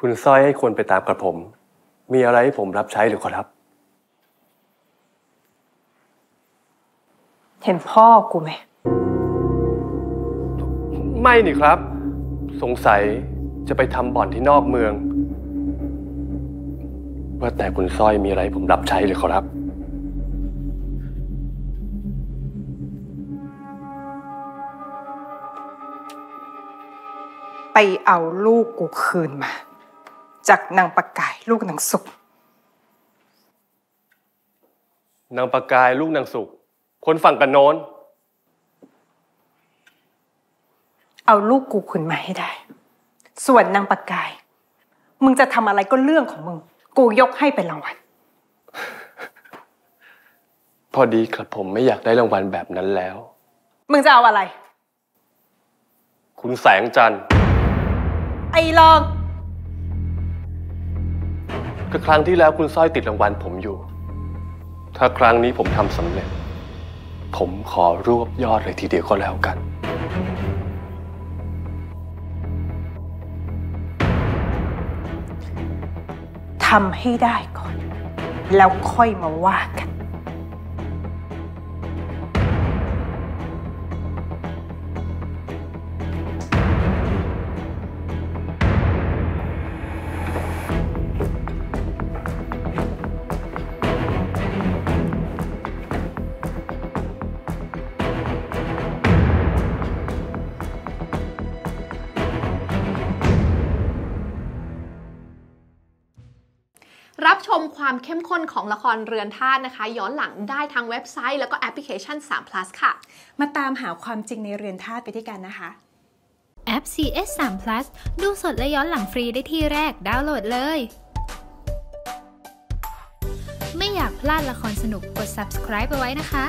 คุณสร้อยให้คนไปตามกระผม มีอะไรให้ผมรับใช้หรือขอรับ เห็นพ่อกูไหม ไม่นี่ครับ สงสัยจะไปทำบ่อนที่นอกเมือง ว่าแต่คุณสร้อยมีอะไรให้ผมรับใช้หรือขอรับไปเอาลูกกูคืนมา จากนางประกายลูกนางสุก นางประกายลูกนางสุก คนฝั่งกันโน้น เอาลูกกูคืนมาให้ได้ ส่วนนางประกาย มึงจะทำอะไรก็เรื่องของมึง กูยกให้เป็นรางวัล พอดีครับผมไม่อยากได้รางวัลแบบนั้นแล้ว มึงจะเอาอะไร คุณแสงจันทร์ไอ้ลอง ก็ครั้งที่แล้วคุณสร้อยติดรางวัลผมอยู่ ถ้าครั้งนี้ผมทำสำเร็จ ผมขอรวบยอดเลยทีเดียวก็แล้วกัน ทำให้ได้ก่อน แล้วค่อยมาว่ากัน รับชมความเข้มข้นของละครเรือนธาตุนะคะ ย้อนหลังได้ทางเว็บไซต์แล้วก็แอปพลิเคชัน 3 plus ค่ะ มาตามหาความจริงในเรือนธาตุไปด้วยกันนะคะ แอป CS 3 Plus ดูสดและย้อนหลังฟรีได้ที่แรกดาวน์โหลดเลย ไม่อยากพลาดละครสนุกกด subscribe ไปไว้นะคะ